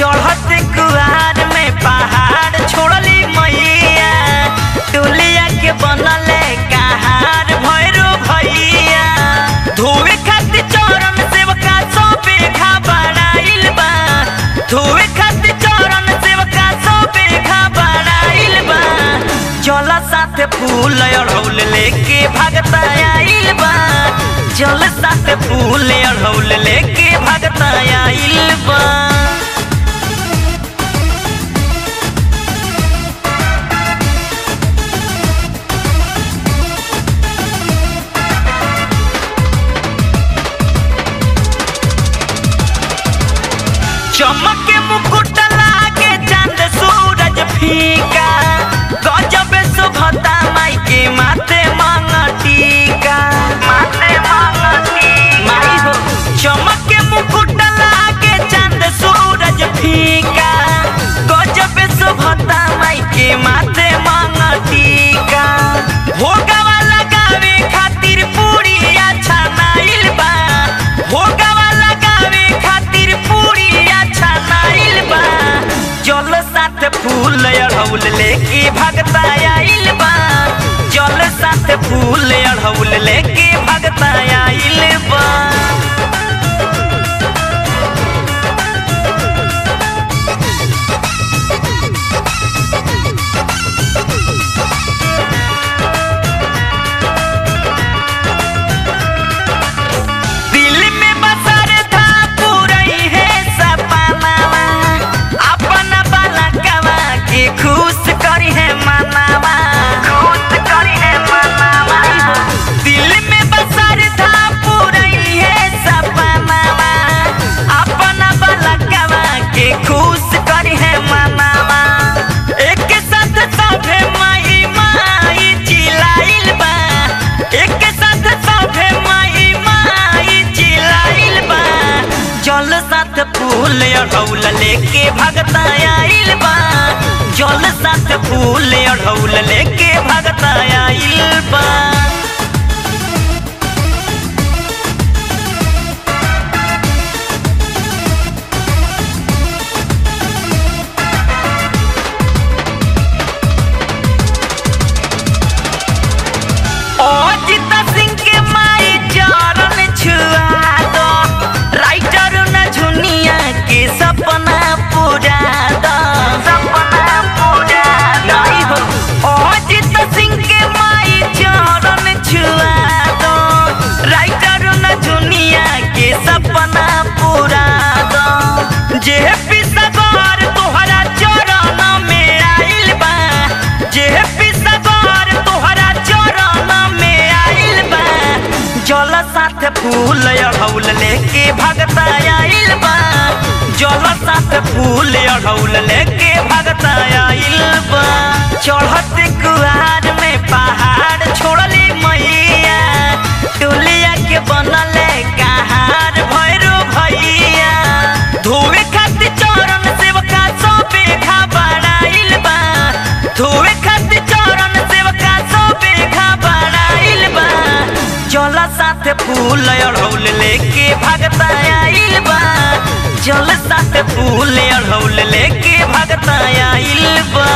चढ़त कुआर में पहाड़ छोड़ली मैया। टोलिया के बनल भैया। सेवका बनाइल सेवका बनाइल बा। जल साथ फूल अड़ौल लेके भागता जल साथ फूल लेके भागता आइल बा। चमक के मुकुट लागे चाँद सूरज फीका। गजब सुभता माई के माते मांग टीका। माथे मांग टीका। चमक के मुकुट लागे चाँद सूरज फीका। भगताया आइल बा। जल साथ फूल अड़हुल लेके भगताया आइल फूल अढ़ौल लेके भगता आइल बा। जल सत फूल अढ़ौल लेके साथ फूल अढ़ौल लेके भगता आइल बा। जल साथ फूल अढ़ौल लेके भगता आइल फूल अड़ौल लेके भगता आइल बा। जल सात फूल अड़ौल लेके भगता आइल बा।